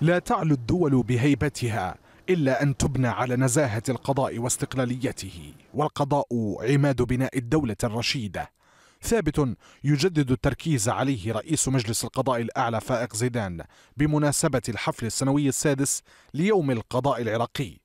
لا تعلو الدول بهيبتها إلا أن تبنى على نزاهة القضاء واستقلاليته. والقضاء عماد بناء الدولة الرشيدة. ثابت يجدد التركيز عليه رئيس مجلس القضاء الأعلى فائق زيدان بمناسبة الحفل السنوي السادس ليوم القضاء العراقي.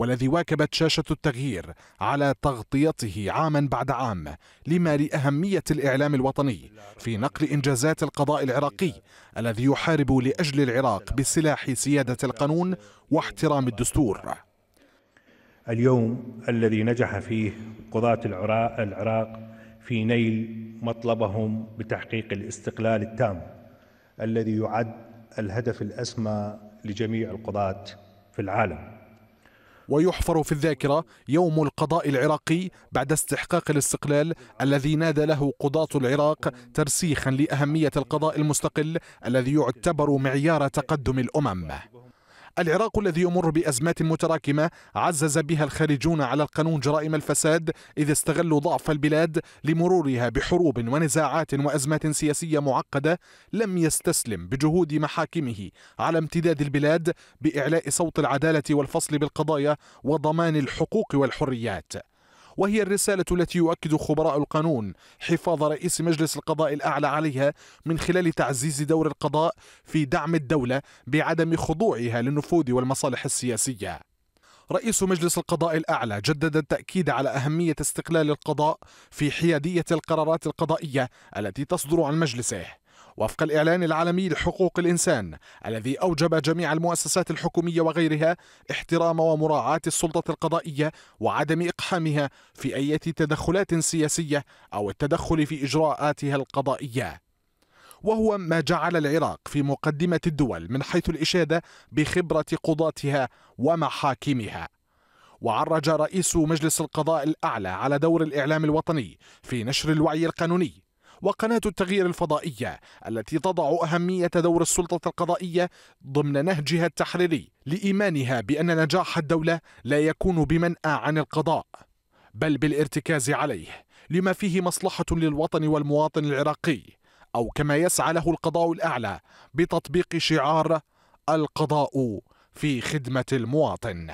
والذي واكبت شاشة التغيير على تغطيته عاما بعد عام لما لأهمية الإعلام الوطني في نقل إنجازات القضاء العراقي الذي يحارب لأجل العراق بسلاح سيادة القانون واحترام الدستور. اليوم الذي نجح فيه قضاة العراق في نيل مطلبهم بتحقيق الاستقلال التام الذي يعد الهدف الأسمى لجميع القضاة في العالم. ويحفر في الذاكرة يوم القضاء العراقي بعد استحقاق الاستقلال الذي نادى له قضاة العراق ترسيخا لأهمية القضاء المستقل الذي يعتبر معيار تقدم الأمم. العراق الذي يمر بأزمات متراكمة عزز بها الخارجون على القانون جرائم الفساد إذ استغلوا ضعف البلاد لمرورها بحروب ونزاعات وأزمات سياسية معقدة لم يستسلم بجهود محاكمه على امتداد البلاد بإعلاء صوت العدالة والفصل بالقضايا وضمان الحقوق والحريات. وهي الرسالة التي يؤكد خبراء القانون حفاظ رئيس مجلس القضاء الأعلى عليها من خلال تعزيز دور القضاء في دعم الدولة بعدم خضوعها للنفوذ والمصالح السياسية. رئيس مجلس القضاء الأعلى جدد التأكيد على أهمية استقلال القضاء في حيادية القرارات القضائية التي تصدر عن مجلسه. وفق الإعلان العالمي لحقوق الإنسان الذي أوجب جميع المؤسسات الحكومية وغيرها احترام ومراعاة السلطة القضائية وعدم إقحامها في أي تدخلات سياسية أو التدخل في إجراءاتها القضائية. وهو ما جعل العراق في مقدمة الدول من حيث الإشادة بخبرة قضاتها ومحاكمها. وعرج رئيس مجلس القضاء الأعلى على دور الإعلام الوطني في نشر الوعي القانوني وقناة التغيير الفضائية التي تضع أهمية دور السلطة القضائية ضمن نهجها التحريري لإيمانها بأن نجاح الدولة لا يكون بمنأى عن القضاء بل بالارتكاز عليه لما فيه مصلحة للوطن والمواطن العراقي أو كما يسعى له القضاء الأعلى بتطبيق شعار القضاء في خدمة المواطن.